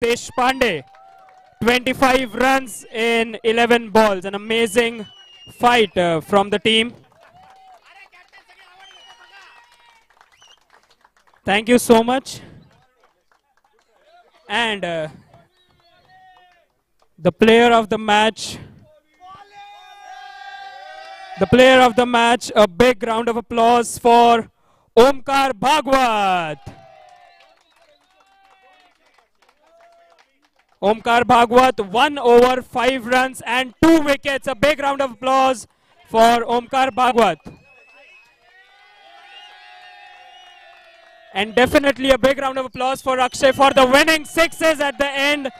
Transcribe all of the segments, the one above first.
Deshpande. 25 runs in 11 balls. An amazing fight uh, from the team. Thank you so much. And uh, the player of the match. The player of the match, a big round of applause for Omkar Bhagwat. Omkar Bhagwat, one over, five runs and two wickets. A big round of applause for Omkar Bhagwat. And definitely a big round of applause for Akshay for the winning sixes at the end.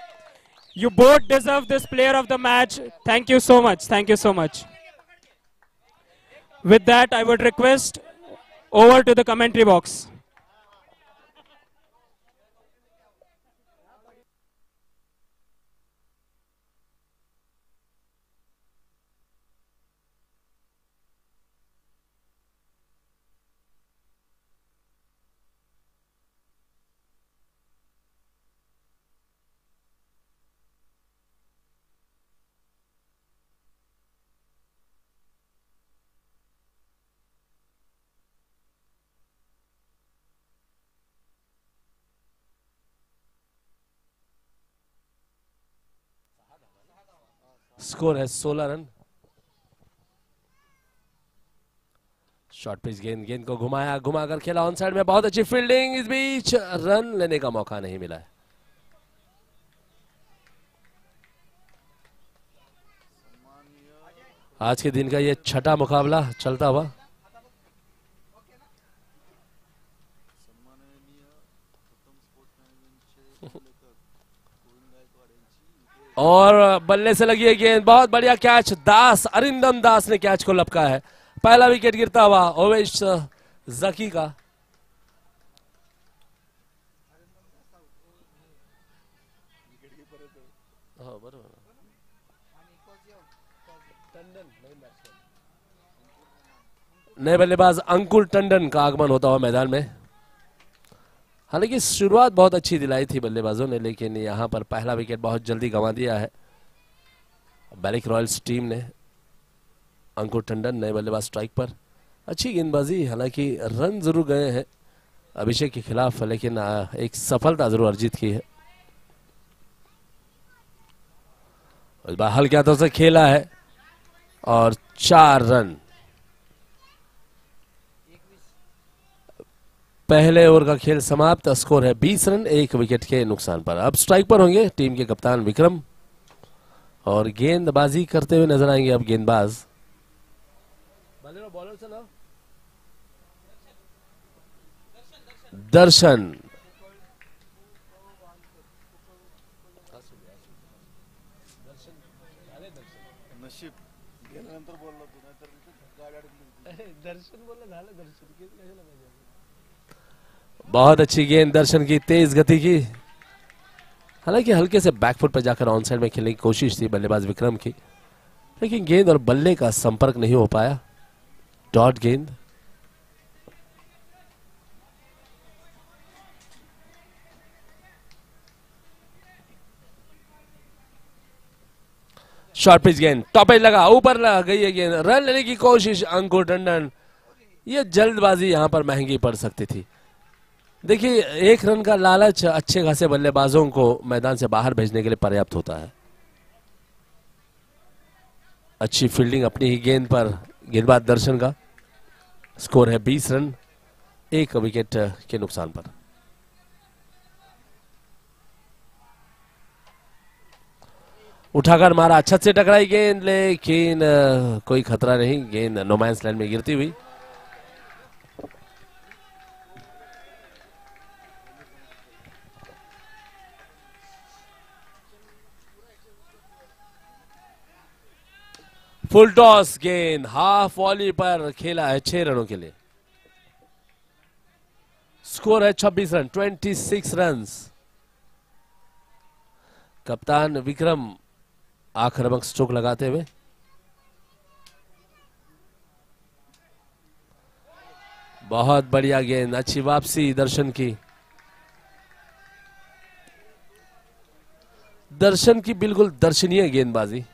You both deserve this player of the match. Thank you so much. Thank you so much. With that, I would request over to the commentary box. Score है 16 run short pitch गेंद गेंद को घुमाया, घुमाकर खेला on side में। बहुत अच्छी फील्डिंग इस बीच। रन लेने का मौका नहीं मिला है। आज के दिन का यह छठा मुकाबला चलता हुआ और बल्ले से लगी है गेंद। बहुत बढ़िया कैच दास, अरिंदम दास ने कैच को लपका है। पहला विकेट गिरता हुआ ओवेश जकी का। नए बल्लेबाज अंकुर टंडन का आगमन होता हुआ मैदान में। हालाँकि शुरुआत बहुत अच्छी दिलाई थी बल्लेबाजों ने, लेकिन यहाँ पर पहला विकेट बहुत जल्दी गंवा दिया है। बैलिक रॉयल्स टीम ने अंकुर टंडन नए बल्लेबाज स्ट्राइक पर अच्छी गेंदबाजी, हालाँकि रन ज़रूर गए हैं अभिषेक के खिलाफ, लेकिन एक सफलता ज़रूर अर्जित की है। हल्के हाथों से खेला है और चार रन। पहले ओवर का खेल समाप्त। स्कोर है 20 रन, एक विकेट के नुकसान पर। अब स्ट्राइक पर होंगे टीम के कप्तान विक्रम। और गेंदबाजी करते हुए नज़र आएँगे अब गेंदबाज। दर्शन नशीब गेल्यानंतर बोललो तू नाहीतर गाडी अडकली दर्शन बोलला झालं दर्शन बहुत अच्छी गेंद, दर्शन की, तेज गति की। हालाँकि हल्के से बैकफुट पर जाकर ऑन साइड में खेलने की कोशिश थी बल्लेबाज विक्रम की, लेकिन गेंद और बल्ले का संपर्क नहीं हो पाया। डॉट गेंद। शॉर्ट पिच गेंद टॉप एज लगा, ऊपर लगा, गई है गेंद। रन लेने की कोशिश, अंकुर टंडन। ये जल्दबाजी यहाँ पर महँगी पड़ सकती थी। देखिए, एक रन का लालच अच्छे खासे बल्लेबाजों को मैदान से बाहर भेजने के लिए पर्याप्त होता है। अच्छी फील्डिंग अपनी ही गेंद पर। गेंदबाज दर्शन का। स्कोर है 20 रन, एक विकेट के नुकसान पर। उठाकर मारा, छत से टकराई गेंद, लेकिन कोई खतरा नहीं। गेंद नोमैंस लैंड में गिरती हुई। फुल टॉस गेंद, हाफ़ वॉली पर खेला है छह रनों के लिए। स्कोर है 26 रन 26 रन कप्तान विक्रम आक्रमक स्ट्रोक लगाते हुए। बहुत बढ़िया गेंद, अच्छी वापसी दर्शन की। दर्शन की बिल्कुल दर्शनीय गेंदबाजी।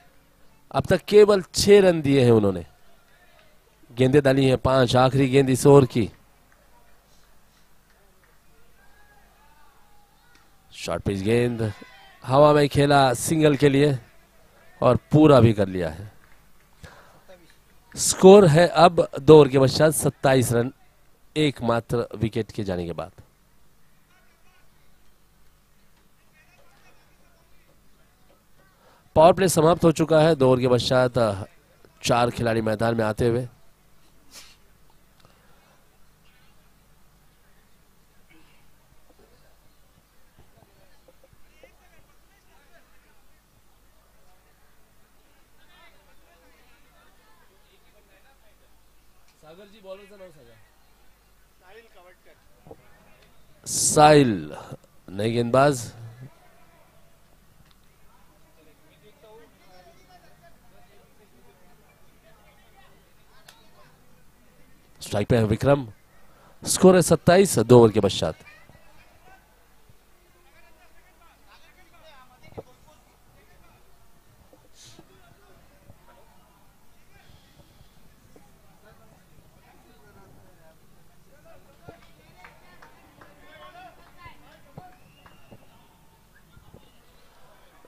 अब तक केवल छह रन दिए हैं उन्होंने। गेंदे डाली हैं पाँच, आखिरी गेंद इस ओवर की। शॉर्ट पिच गेंद, हवा में खेला सिंगल के लिए और पूरा भी कर लिया है। स्कोर है अब दो ओवर के पश्चात सत्ताईस रन, एकमात्र विकेट के जाने के बाद। पावर प्ले समाप्त हो चुका है। दो ओवर के पश्चात चार खिलाड़ी मैदान में आते हुए। साहिल नई गेंदबाज। स्ट्राइक पे है विक्रम। स्कोर है सत्ताईस, दो ओवर के पश्चात।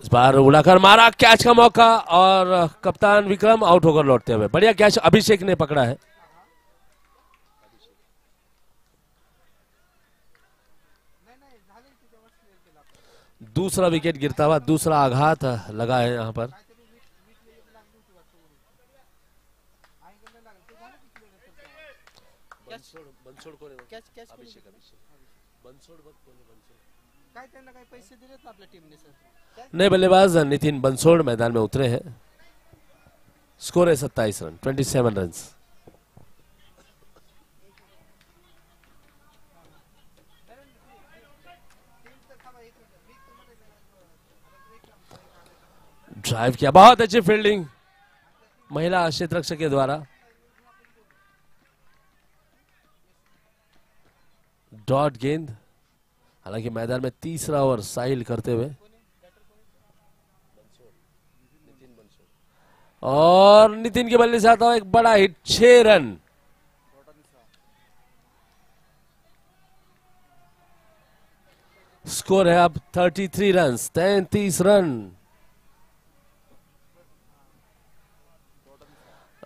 इस बार उड़ाकर मारा, कैच का मौका, और कप्तान विक्रम आउट होकर लौटते हुए। बढ़िया कैच, अभिषेक ने पकड़ा है। दूसरा विकेट गिरता हुआ, दूसरा आघात लगा है यहाँ पर। नए बल्लेबाज नितिन बंसोड़ मैदान में उतरे हैं। स्कोर है सत्ताईस run twenty seven run drive किया। बहुत अच्छी फील्डिंग महिला क्षेत्र के द्वारा। डॉट गेंद। हालाँकि मैदान में तीसरा ओवर साहिल करते हुए। और नितिन के बल्ले से आता हुआ एक बड़ा हिट छह रन। स्कोर है अब 33 रन तैतीस रन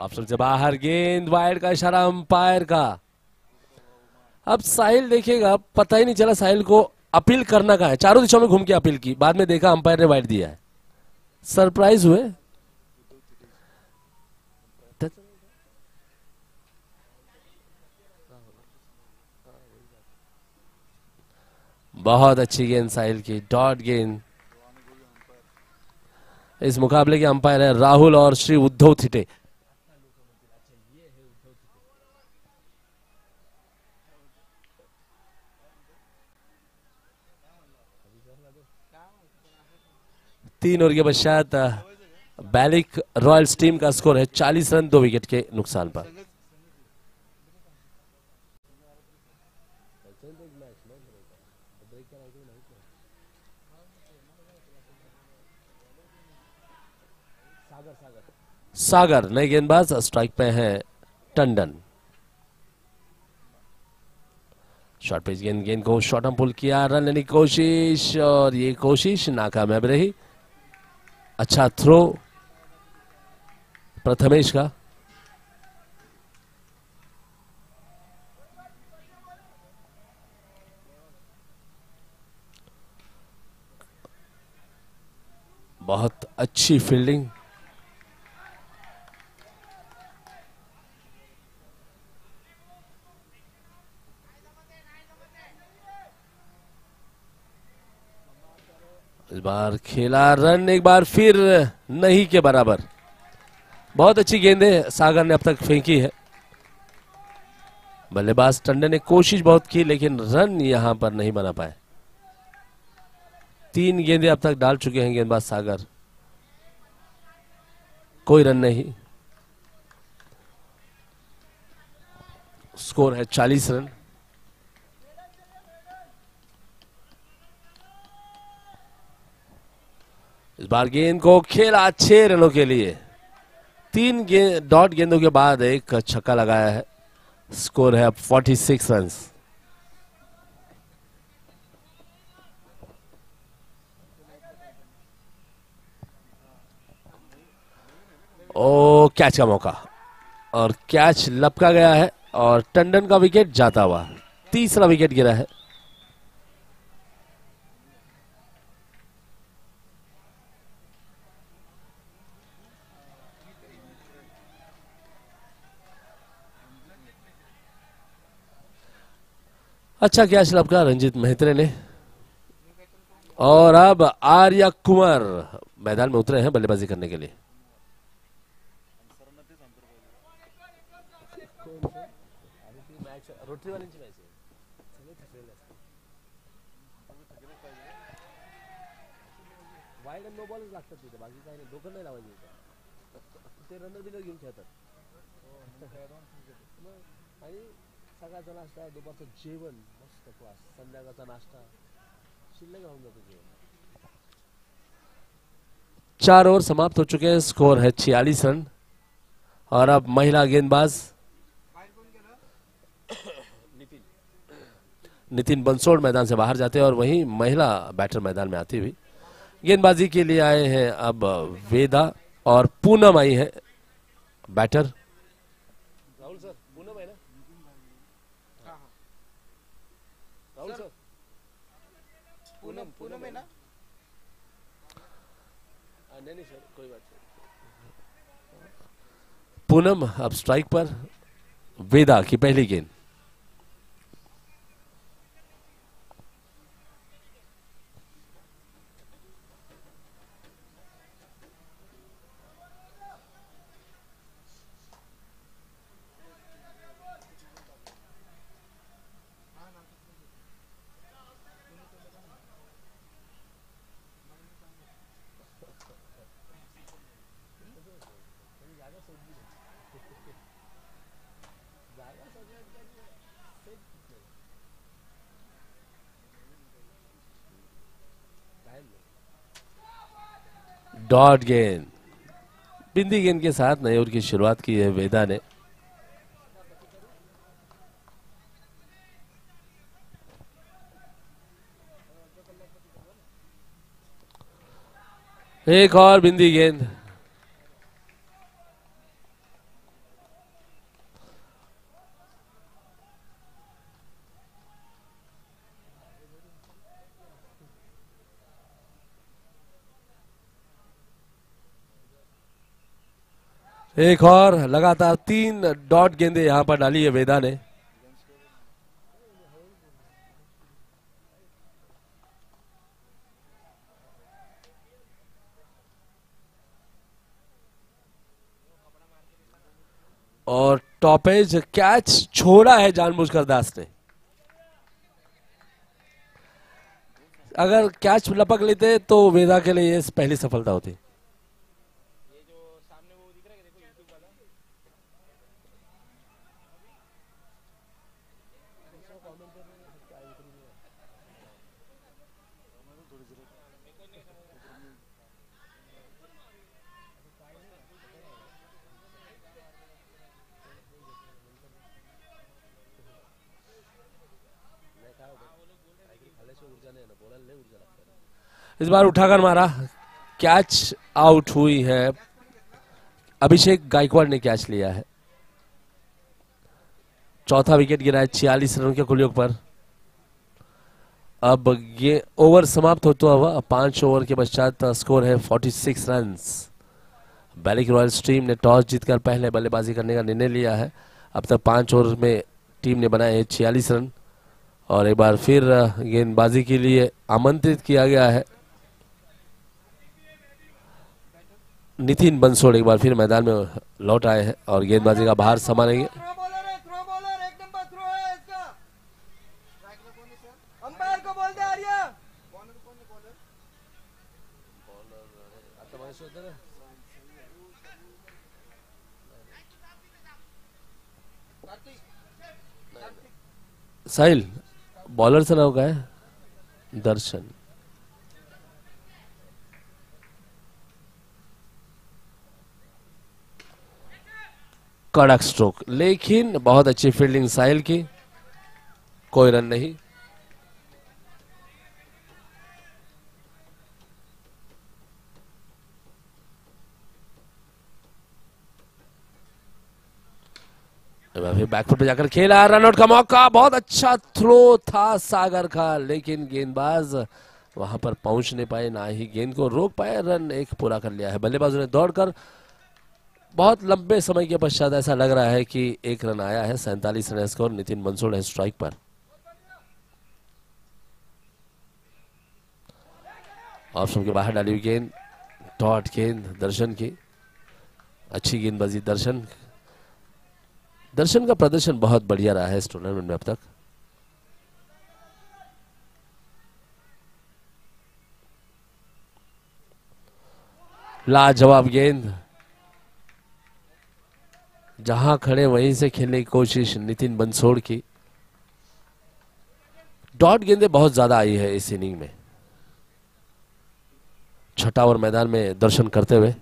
ऑप्शन से बाहर गेंद वाइड का इशारा अंपायर का। अब साहिल देखिएगा, पता ही नहीं चला साहिल को अपील करना कहा है। चारों दिशाओं में घूम के अपील की। बाद में देखा अंपायर ने वाइड दिया है। सरप्राइज़ हुए। बहुत अच्छी गेंद साहिल की, डॉट गेंद। इस मुकाबले के अंपायर है राहुल और श्री उद्धव थिटे। तीन ओवर के पश्चात बैलिक रॉयल्स टीम का स्कोर है 40 रन, दो विकेट के नुकसान पर। सागर, नए गेंदबाज स्ट्राइक पे है टंडन। शॉर्ट पिच गेंद गेंद को शॉर्ट पुल किया, रन लेने की कोशिश, और ये कोशिश नाकामयाब रही। अच्छा थ्रो प्रथमेश का। बहुत अच्छी फील्डिंग बार खेला, रन एक बार फिर नहीं के बराबर। बहुत अच्छी गेंदें सागर ने अब तक फेंकी है। बल्लेबाज टंडन ने कोशिश बहुत की, लेकिन रन यहाँ पर नहीं बना पाए। तीन गेंदें अब तक डाल चुके हैं गेंदबाज सागर। कोई रन नहीं। स्कोर है चालीस रन। इस बार गेंद को खेला छह रनों के लिए। तीन गेंद डॉट गेंदों के बाद एक छक्का लगाया है। स्कोर है अब 46 रन ओ कैच का मौका। और कैच लपका गया है और टंडन का विकेट जाता हुआ। तीसरा विकेट गिरा है। अच्छा क्या कैच लपका रंजित मेहत्रे ने। और अब आर्या कुमार। मैदान में उतरे हैं बल्लेबाजी करने के लिए। दुपारचं जेवण क्लास संध्याकाळचा नाश्ता। शिल्लक राहून जातो जेवण चार ओवर समाप्त हो चुके हैं स्कोर है छियालीस रन। और अब महिला गेंदबाज। नितिन बंसोड़ मैदान से बाहर जाते हैं और वहीं महिला बैटर मैदान में आती हुई। गेंदबाजी के लिए आए हैं अब वेदा और पूनम आई है बैटर। राहुल सर पूनम है ना? राहुल सर पूनम पूनम है ना? नहीं नहीं सर कोई बात नहीं। पूनम अब स्ट्राइक पर वेदा की पहली गेंद। डॉट गेंद बिंदी गेंद के साथ नयूर की शुरुआत की है वेदा ने। एक और बिंदी गेंद एक और लगातार तीन डॉट गेंदे यहाँ पर डाली है वेदा ने। और टॉपेज कैच छोड़ा है जानबूझकर दास ने। अगर कैच लपक लेते तो वेदा के लिए पहली सफलता होती। इस बार उठाकर मारा। कैच आउट हुई है। अभिषेक गायकवाड़ ने कैच लिया है। चौथा विकेट गिरा है छियालीस रन के कुलयोग पर। अब ये ओवर समाप्त होता हुआ पाँच ओवर के पश्चात स्कोर है 46 रन बैलिक रॉयल टीम ने टॉस जीतकर पहले बल्लेबाजी करने का निर्णय लिया है। अब तक पाँच ओवर में टीम ने बनाए हैं छियालीस रन। और एक बार फिर गेंदबाजी के लिए आमंत्रित किया गया है। नितिन बंसोड़ एक बार फिर मैदान में लौट आए हैं और गेंदबाजी का बाहर संभालेंगे। को साहिल बॉलर से ना होगा है दर्शन। कड़क स्ट्रोक लेकिन बहुत अच्छी फील्डिंग साहिल की। कोई रन नहीं। बैकफुट पे जाकर खेला रनआउट का मौका। बहुत अच्छा थ्रो था सागर का, लेकिन गेंदबाज वहाँ पर पहुँच नहीं पाए, ना ही गेंद को रोक पाए। रन एक पूरा कर लिया है। बल्लेबाजों ने दौड़कर बहुत लंबे समय के पश्चात ऐसा लग रहा है कि एक रन आया है, सैंतालीस रन स्कोर नितिन मंसूर है स्ट्राइक पर। ऑप्शन के बाहर डाली हुई गेंद डॉट गेंद, दर्शन की। अच्छी गेंदबाजी, दर्शन। दर्शन का प्रदर्शन बहुत बढ़िया रहा है इस टूर्नामेंट में अब तक। लाजवाब गेंद। जहाँ खड़े वहीं से खेलने की कोशिश नितिन बंसोड़ की। डॉट गेंदें बहुत ज़्यादा आई है इस इनिंग में। छठा ओवर मैदान में दर्शन करते हुए।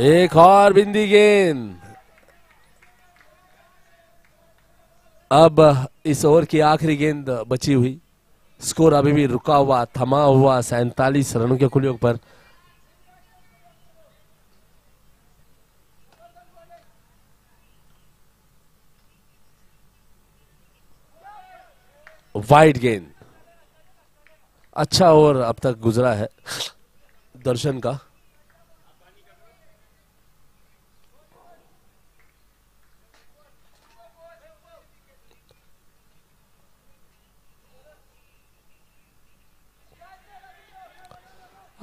एक और बिंदी गेंद। अब इस ओवर की आखिरी गेंद बची हुई। स्कोर अभी भी रुका हुआ, थमा हुआ सैतालीस रनों के कुलयोग पर। वाइड गेंद। अच्छा ओवर अब तक गुजरा है दर्शन का।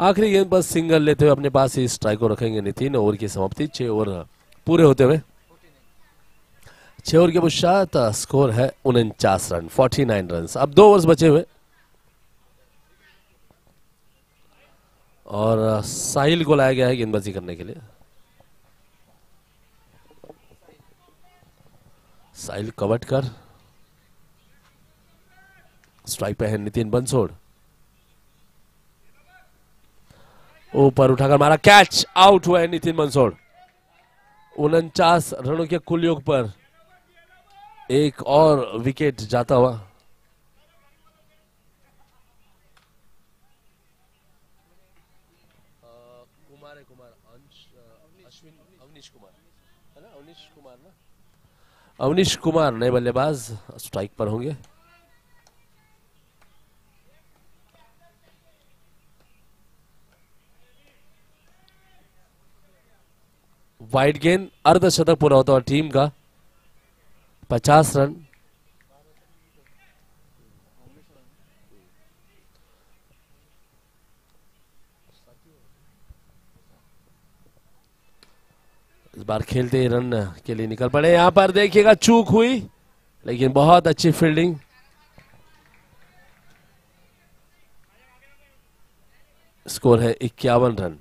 आखिरी गेंद पर सिंगल लेते हुए अपने पास ही स्ट्राइक को रखेंगे नितिन। ओवर की समाप्ति, छह ओवर पूरे होते हुए। छह ओवर के पश्चात स्कोर है उनचास रन 49 रन अब दो ओवर्स बचे हुए। और साहिल को लाया गया है गेंदबाजी करने के लिए। साहिल कवट कर। स्ट्राइक पे है नितिन बंसोड़ ऊपर उठाकर मारा। कैच आउट हुआ है नितिन बंसोड़ उनचास रनों के कुल योग पर एक और विकेट जाता हुआ। कुमार कुमार। अंश अश्विन अवनीश कुमार। ना? अवनीश कुमार ना? अवनीश कुमार नए बल्लेबाज स्ट्राइक पर होंगे। वाइड गेंद, अर्धशतक पूरा होता है टीम का पचास रन। इस बार खेलते ही रन के लिए निकल पड़े। यहाँ पर देखिएगा, चूक हुई, लेकिन बहुत अच्छी फील्डिंग स्कोर है इक्यावन रन।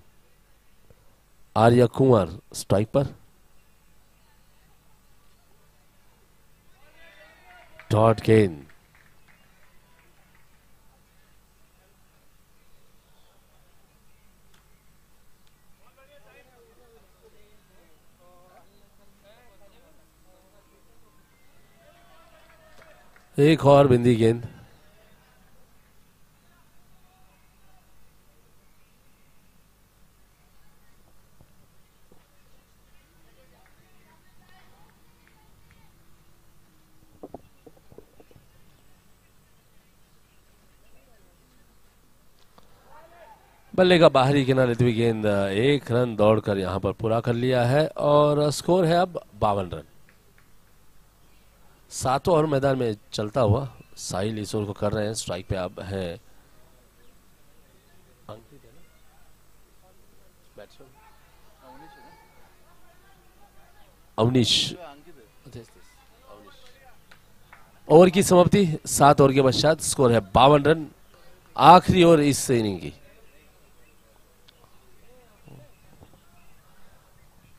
आर्या कुंवर स्ट्राइक पर डॉट गेंद एक और बिंदी गेंद। बल्ले का बाहरी किनारे लेती गेंद एक रन दौड़कर यहाँ पर पूरा कर लिया है और स्कोर है अब बावन रन। सातों और मैदान में चलता हुआ साहिल ओवर को कर रहे हैं स्ट्राइक पे अब है। अवनीश। ओवर की समाप्ति, सात ओवर के पश्चात स्कोर है बावन रन। आखिरी ओवर इस इनिंग की।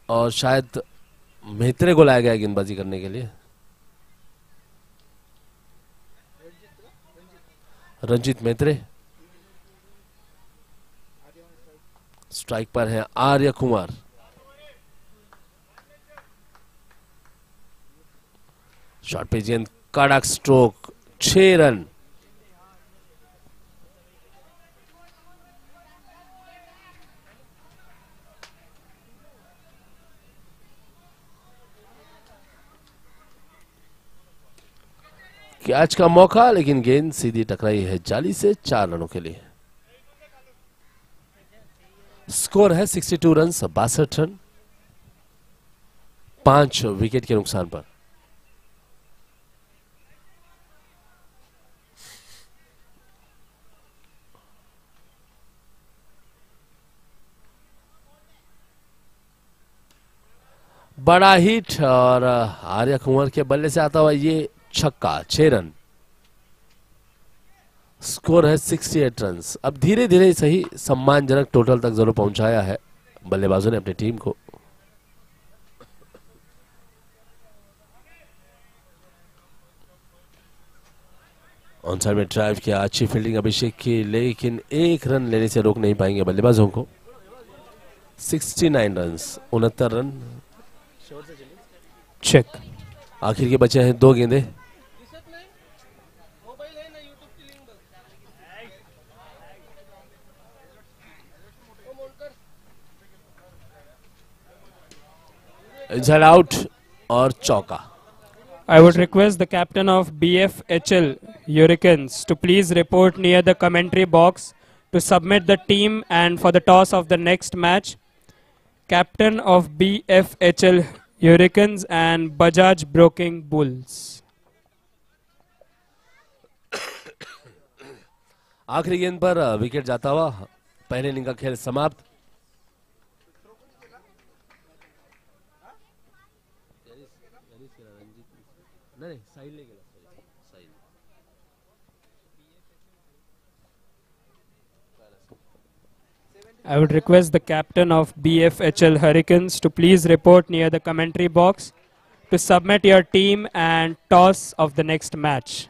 और शायद मेहतरे को लाया गया गेंदबाजी करने के लिए। रंजीत मेहत्रे। स्ट्राइक पर है आर्य कुमार। शॉट पे गेंद, कड़क स्ट्रोक, छह रन। कैच का मौका, लेकिन गेंद सीधी टकराई है जाली से चार रनों के लिए। स्कोर है 62 रन बासठ रन, पाँच विकेट के नुकसान पर। बड़ा हिट, और, आर्य कुंवर के बल्ले से आता हुआ ये छक्का छह रन। स्कोर है 68 रन अब धीरे धीरे सही सम्मानजनक टोटल तक ज़रूर पहुँचाया है बल्लेबाजों ने अपनी टीम को। ऑन साइड में ड्राइव किया अच्छी फील्डिंग अभिषेक की लेकिन एक रन लेने से रोक नहीं पाएँगे बल्लेबाजों को। 69 रन उनहत्तर रन। चेक आखिर के बचे हैं दो गेंदे। इनसाइड आउट और चौका I would request the captain of BFHL Hurricanes to please report near the commentary box to submit the team and for the toss of the next match. Captain of BFHL Hurricanes and Bajaj Broking Bulls. आखिरी गेंद पर wicket जाता हुआ पहले inning का खेल समाप्त I would request the captain of BFHL Hurricanes to please report near the commentary box to submit your team and toss of the next match.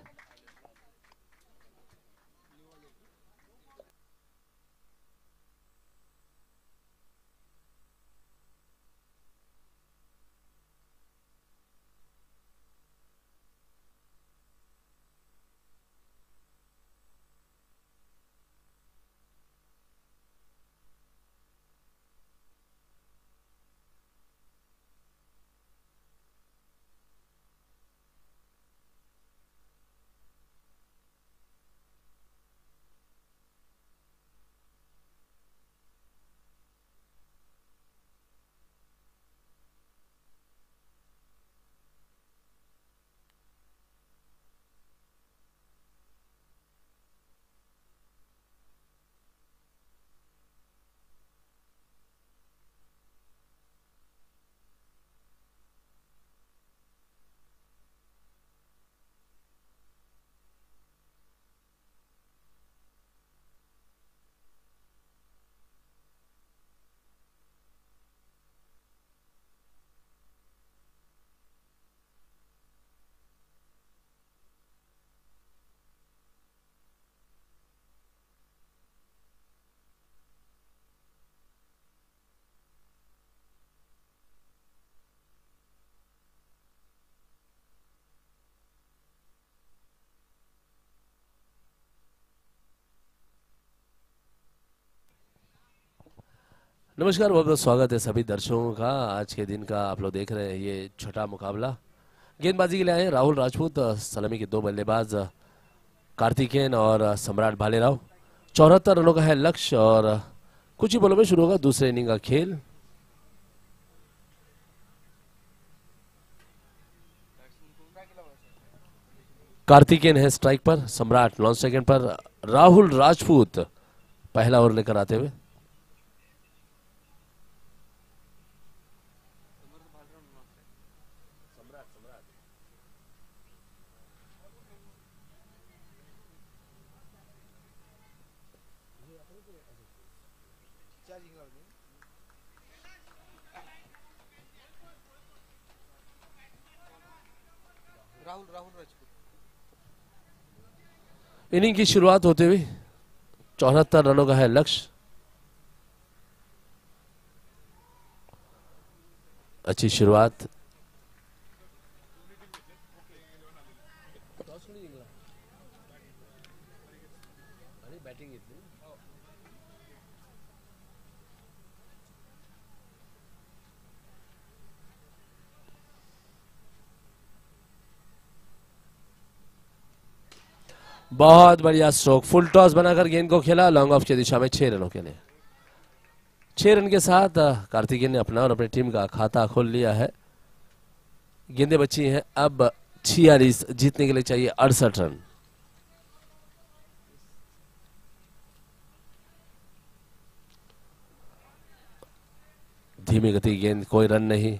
नमस्कार, बहुत बहुत स्वागत है सभी दर्शकों का। आज के दिन का आप लोग देख रहे हैं ये छठा मुकाबला। गेंदबाजी के लिए आए राहुल राजपूत, सलामी के दो बल्लेबाज, कार्तिकेयन और सम्राट भालेराव। चौहत्तर रनों का है लक्ष्य और कुछ ही बोलों में शुरू होगा दूसरे इनिंग का खेल। कार्तिकेन है स्ट्राइक पर, सम्राट नॉन सेकंड पर। राहुल राजपूत पहला ओवर लेकर आते हुए। इनिंग की शुरुआत होते हुए चौहत्तर रनों का है लक्ष्य। अच्छी शुरुआत। बहुत बढ़िया स्ट्रोक फुल टॉस बनाकर गेंद को खेला लॉन्ग ऑफ़ की दिशा में छह रनों के लिए. छह रन के साथ कार्तिकेयन ने अपना और अपनी टीम का खाता खोल लिया है. गेंदे बची हैं अब छियालीस, जीतने के लिए चाहिए अड़सठ रन. धीमी गति गेंद, कोई रन नहीं.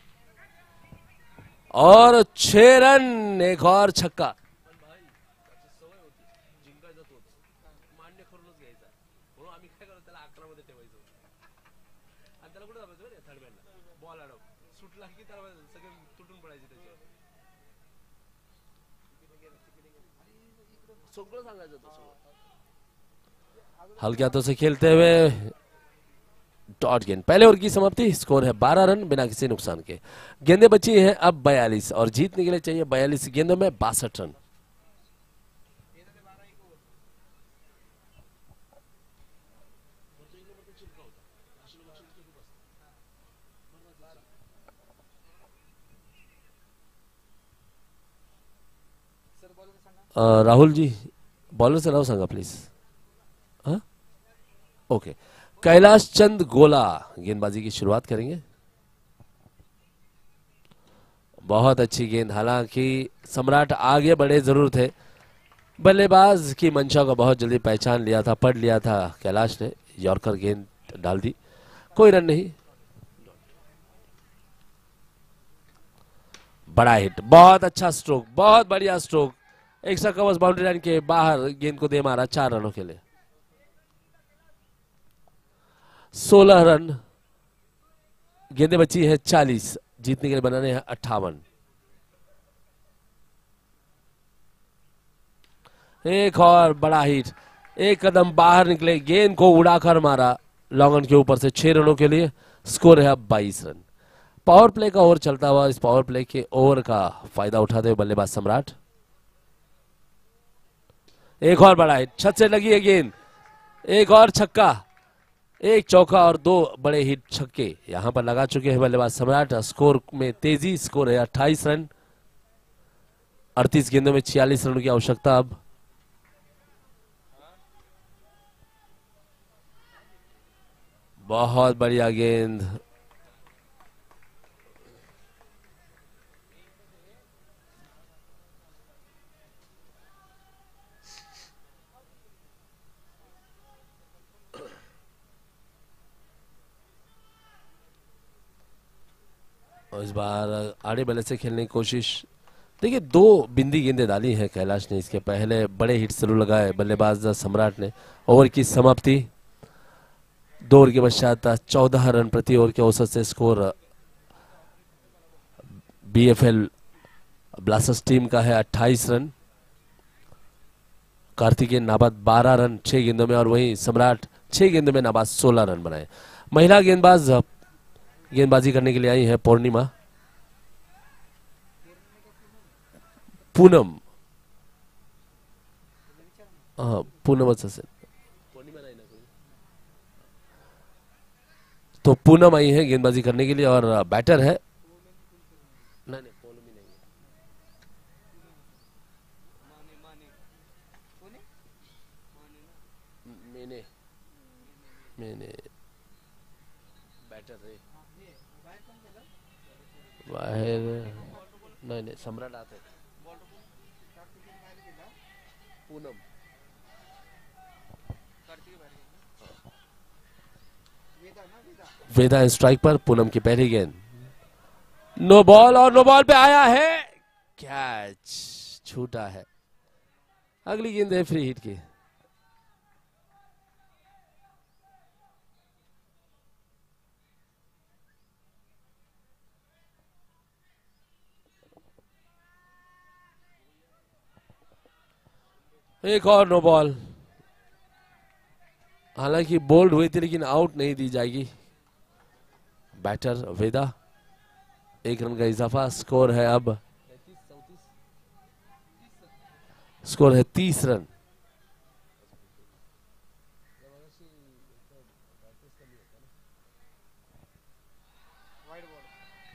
और छह रन एक और छक्का। हल्के हाथों से खेलते हुए डॉट गेंद। पहले ओवर की समाप्ति, स्कोर है 12 रन बिना किसी नुकसान के। गेंदे बची हैं अब 42 और जीतने के लिए चाहिए 42 गेंदों में बासठ रन। राहुल जी, बॉलर नाव सांगा प्लीज़ हाँ? ओके। कैलाश चंद गोला, गेंदबाजी की शुरुआत करेंगे। बहुत अच्छी गेंद, हालाँकि सम्राट आगे बढ़े ज़रूर थे। बल्लेबाज की मंशा को बहुत जल्दी पहचान लिया था, पढ़ लिया था। कैलाश ने यॉर्कर गेंद डाल दी। कोई रन नहीं। बड़ा हिट, बहुत अच्छा स्ट्रोक बहुत बढ़िया stroke extra covers boundary line के बाहर गेंद को दे मारा चार रनों के लिए। सोलह रन, गेंदें बची है चालीस, जीतने के लिए बनाने हैं अट्ठावन। एक और बड़ा हिट, एक कदम बाहर निकले, गेंद को उड़ाकर मारा, लॉन्गन के ऊपर से छह रनों के लिए स्कोर है अब बाईस रन। पावर प्ले का ओवर चलता हुआ, इस पावर प्ले के ओवर का फ़ायदा उठाते हुए बल्लेबाज सम्राट। एक और बड़ा हिट, छत से लगी है गेंद, एक और छक्का एक चौका और दो बड़े हिट छक्के। यहाँ पर लगा चुके हैं बल्लेबाज सम्राट। स्कोर में तेज़ी, स्कोर है 28 रन। 38 गेंदों में 46 रन की आवश्यकता अब। बहुत बढ़िया गेंद। इस बार आड़े बल्ले से खेलने की कोशिश। देखिए, दो बिंदी गेंदें डाली हैं कैलाश ने इसके। पहले बड़े हिट ज़रूर लगाए बल्लेबाज सम्राट ने। ओवर की समाप्ति। दो ओवर के पश्चात चौदह रन प्रति ओवर के औसत से स्कोर। बीएफएल ब्लास्टर्स टीम का है 28 रन। कार्तिकेय नाबाद 12 रन छह गेंदों में और वहीं सम्राट छह गेंदों में नाबाद 16 रन बनाए। महिला गेंदबाज गेंदबाजी करने के लिए आई है पूर्णिमा। पूनम। हाँ पूनमच असेल तो पूनम आई है गेंदबाजी करने के लिए और बैटर है। पूनम मैंने बैटर रे बाहेर, नाही नाही सम्राट आत पूनम। वेदा स्ट्राइक पर, पूनम की पहली गेंद। नो बॉल, और नो बॉल पे आया है। कैच, छूटा है। अगली गेंद है फ्री हिट की। एक और नो बॉल। हालाँकि बोल्ड हुई थी, लेकिन आउट नहीं दी जाएगी। बैटर वेदा, एक रन का इजाफा, स्कोर है अब। स्कोर है तीस रन।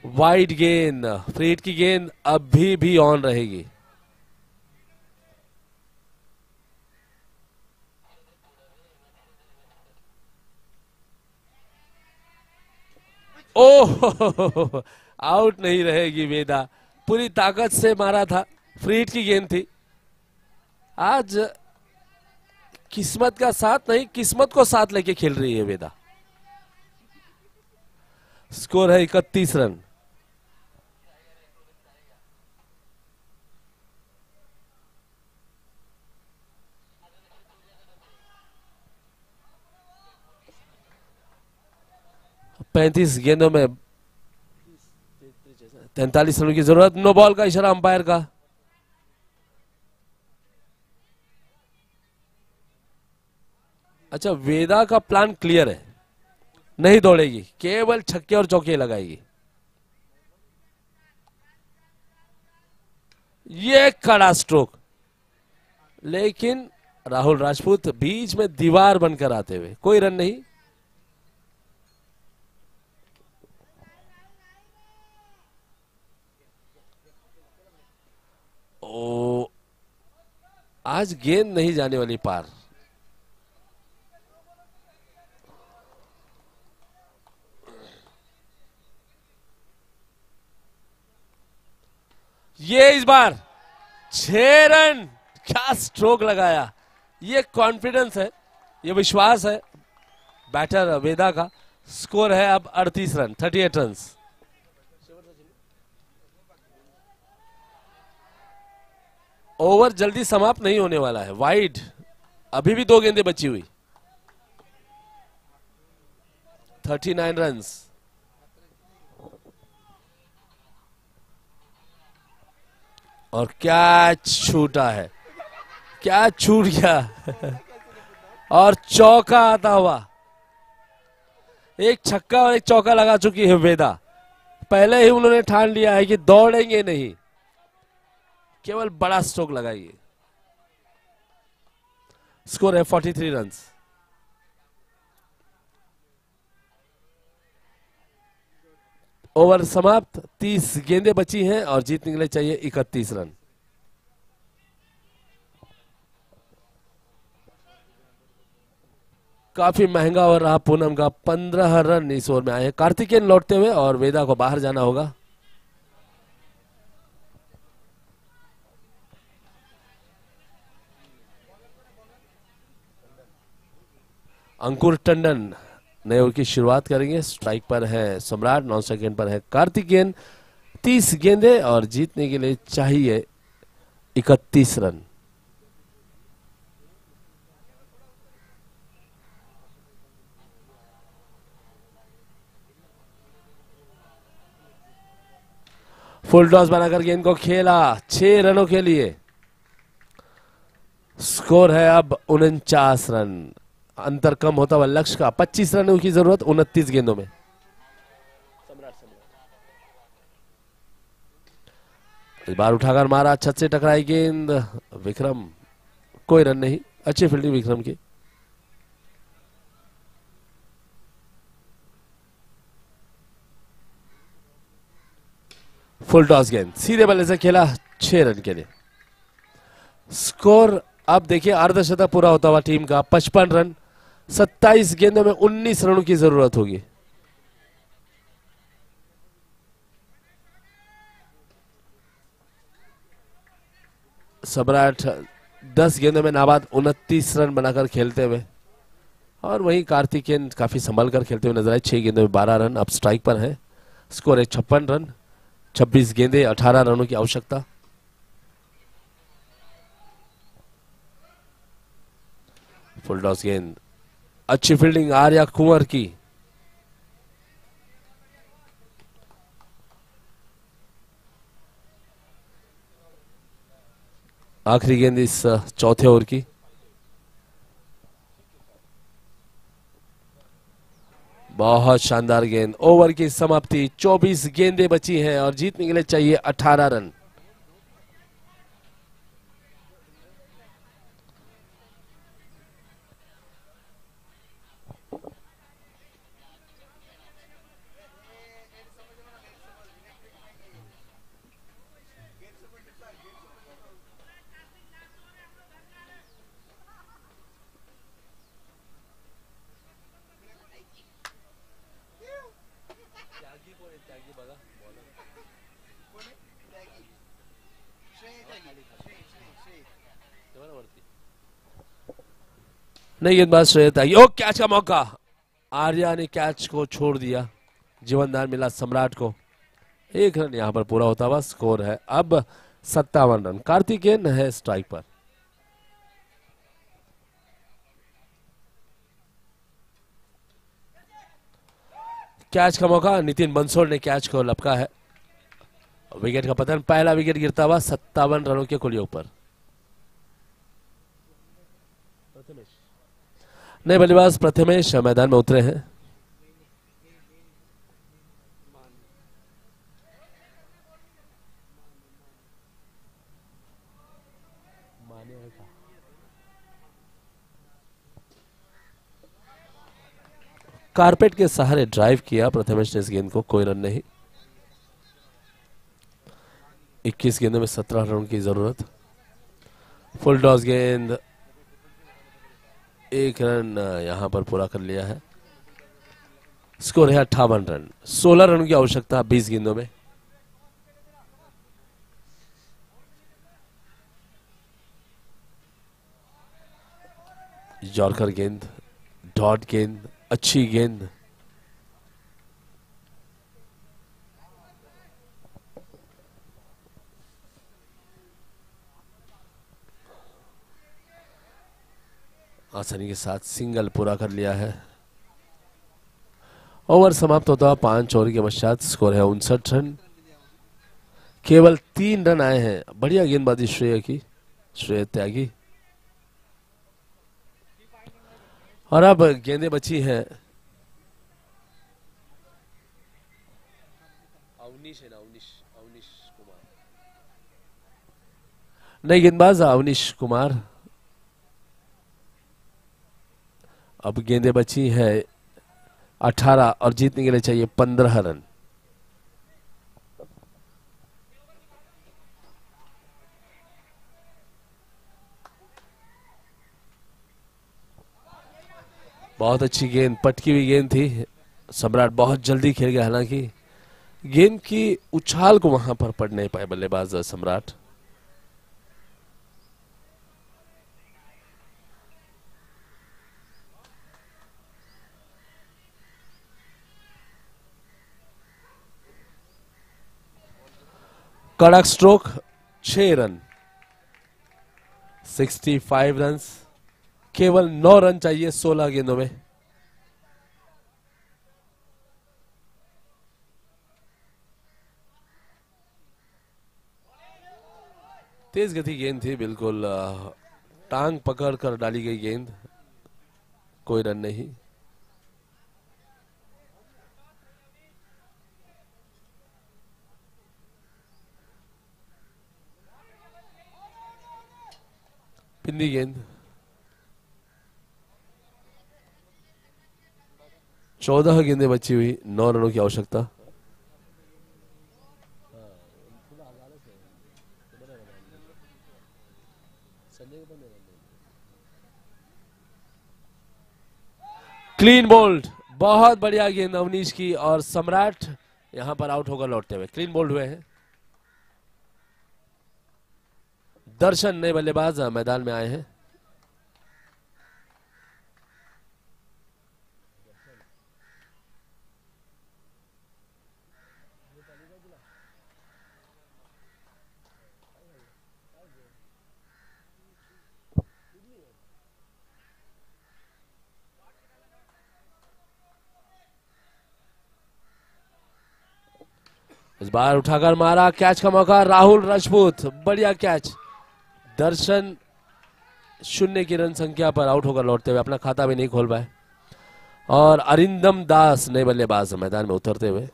वाइड गेंद फ्रीट की गेंद अभी भी ऑन रहेगी। ओह आउट नहीं रहेगी वेदा। पूरी ताकत से मारा था। फ्रीट की गेंद थी। आज किस्मत का साथ नहीं, किस्मत को साथ लेके खेल रही है वेदा। स्कोर है इकतीस रन। पैंतीस गेंदों में तैतालीस रनों की ज़रूरत, नो बॉल का इशारा अंपायर का। अच्छा वेदा का प्लान क्लियर है। नहीं दौड़ेगी, केवल छक्के और चौके लगाएगी। ये कड़ा स्ट्रोक लेकिन राहुल राजपूत बीच में दीवार बनकर आते हुए, कोई रन नहीं। ओ आज गेंद नहीं जाने वाली पार। ये इस बार छह रन, क्या स्ट्रोक लगाया। ये कॉन्फिडेंस है, ये विश्वास है। बैटर वेदा का स्कोर है अब 38 रन 38 एट रन ओवर जल्दी समाप्त नहीं होने वाला है। वाइड अभी भी दो गेंदें बची हुई। 39 रन्स और क्या छूटा है। क्या छूट गया। और चौका आता हुआ। एक छक्का और एक चौका लगा चुकी है वेदा। पहले ही उन्होंने ठान लिया है कि दौड़ेंगे नहीं। केवल बड़ा स्ट्रोक लगाइए। स्कोर है 43 रन ओवर समाप्त 30 गेंदे बची हैं और जीतने के लिए चाहिए 31 रन। काफ़ी महँगा ओवर रहा पूनम का 15 रन इस ओवर में आए हैं। कार्तिकेयन लौटते हुए और वेदा को बाहर जाना होगा। अंकुर टंडन नए ओवर की शुरुआत करेंगे। स्ट्राइक पर है सम्राट, नौ सेकेंड पर है कार्तिक गेंद तीस गेंदे और जीतने के लिए चाहिए इकतीस रन। फुल टॉस बनाकर गेंद को खेला, छह रनों के लिए। स्कोर है अब उनचास रन। अंतर कम होता हुआ लक्ष्य का 25 रनों की ज़रूरत उनतीस गेंदों में। इस बार उठाकर मारा, छत से टकराई गेंद। विक्रम, कोई रन नहीं। अच्छी फील्डिंग विक्रम की। फुल टॉस गेंद। सीधे बल्ले से खेला छह रन के लिए। स्कोर अब देखिए, अर्धशतक पूरा होता हुआ टीम का पचपन रन। 27 गेंदों में 19 रनों की ज़रूरत होगी। सम्राट 10 गेंदों में नाबाद 29 रन बनाकर खेलते हुए और वहीं कार्तिकेयन काफ़ी संभल कर खेलते हुए नज़र आए। छह गेंदों में 12 रन, अब स्ट्राइक पर है। स्कोर है छप्पन रन 26 गेंदे 18 रनों की आवश्यकता। फुल टॉस गेंद अच्छी फील्डिंग आर्या कुंवर की। आखिरी गेंद इस चौथे ओवर की। बहुत शानदार गेंद। ओवर की समाप्ति। 24 गेंदें बची हैं और जीतने के लिए चाहिए 18 रन। नहीं गेंदबाज श्रेय त्यागी ओ कैच का मौका। आर्या ने कैच को छोड़ दिया। जीवनदान मिला सम्राट को। एक रन यहाँ पर पूरा होता हुआ स्कोर है। अब सत्तावन रन। कार्तिकेयन है स्ट्राइक पर। कैच का मौका, नितिन बंसोड़ ने कैच को लपका है। विकेट का पतन, पहला विकेट गिरता हुआ सत्तावन रनों के कुलियों पर। नए बल्लेबाज प्रथमेश मैदान में उतरे हैं। कारपेट के सहारे ड्राइव किया, प्रथमेश ने इस गेंद को, कोई रन नहीं। 21 गेंदों में 17 रन की ज़रूरत। फुल टॉस गेंद एक रन यहाँ पर पूरा कर लिया है। स्कोर है अट्ठावन रन। 16 रन की आवश्यकता 20 गेंदों में। जॉर्कर गेंद, डॉट गेंद, अच्छी गेंद। आसानी के साथ सिंगल पूरा कर लिया है। ओवर समाप्त होता पाँच ओवर के पश्चात स्कोर है उनसठ रन। केवल तीन रन आए हैं। बढ़िया गेंदबाजी श्रेय की श्रेय त्यागी। और अब गेंदें बची हैं। अवनीश है ना अवनीश अवनीश कुमार। नई गेंदबाज अवनीश कुमार। अब गेंदें बची है 18 और जीतने के लिए चाहिए 15 रन। बहुत अच्छी गेंद, पटकी हुई गेंद थी। सम्राट बहुत जल्दी खेल गया हालाँकि गेंद की उछाल को वहाँ पर पड़ नहीं पाए बल्लेबाज सम्राट। कड़क स्ट्रोक छह रन 65 रन केवल नौ रन चाहिए 16 गेंदों में. तेज गति गेंद थी, बिल्कुल टांग पकड़ कर डाली गई गेंद. कोई रन नहीं. पिंदी गेंद चौदह गेंदें बची हुई, नौ रनों की आवश्यकता। क्लीन बोल्ड बहुत बढ़िया गेंद अवनीश की और सम्राट यहाँ पर आउट होकर लौटते हुए। क्लीन बोल्ड हुए हैं। दर्शन नए बल्लेबाज मैदान में आए हैं। इस बार उठाकर मारा, कैच का मौका, राहुल राजपूत, बढ़िया कैच। दर्शन शून्य की रन संख्या पर आउट होकर लौटते हुए अपना खाता भी नहीं खोल पाए। और अरिंदम दास नए बल्लेबाज मैदान में उतरते हुए।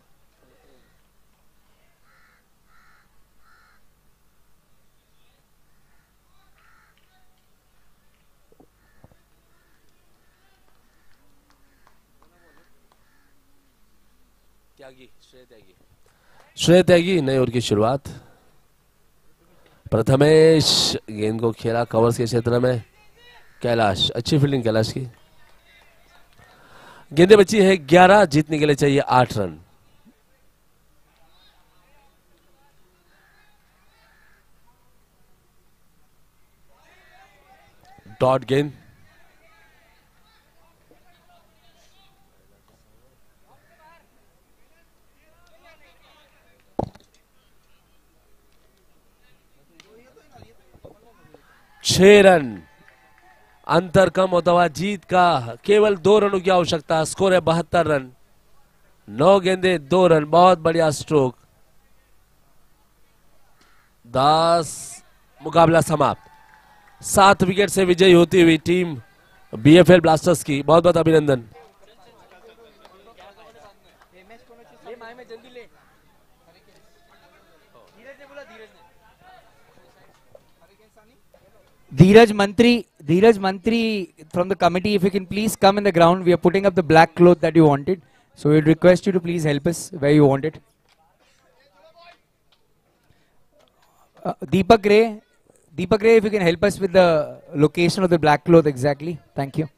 श्रेय त्यागी। श्रेय त्यागी, नए की शुरुआत। प्रथमेश, गेंद को खेला, कवर्स के क्षेत्र में। कैलाश, अच्छी फील्डिंग कैलाश की। गेंदे बची है ग्यारह, जीतने के लिए चाहिए आठ रन। डॉट गेंद। छह रन अंतर कम होता हुआ जीत का केवल दो रनों की आवश्यकता, स्कोर है बहत्तर रन। नौ गेंदे, दो रन, बहुत बढ़िया स्ट्रोक दास, मुकाबला समाप्त। सात विकेट से विजयी होती हुई टीम बीएफएल ब्लास्टर्स की बहुत बहुत अभिनंदन। Dheeraj Mantri, Dheeraj Mantri from the committee, if you can please come in the ground. We are putting up the black cloth that you wanted. So we'd request you to please help us where you want it. Uh, Deepak Ray, Deepak Ray, if you can help us with the location of the black cloth exactly. Thank you.